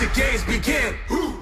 the games begin. Who?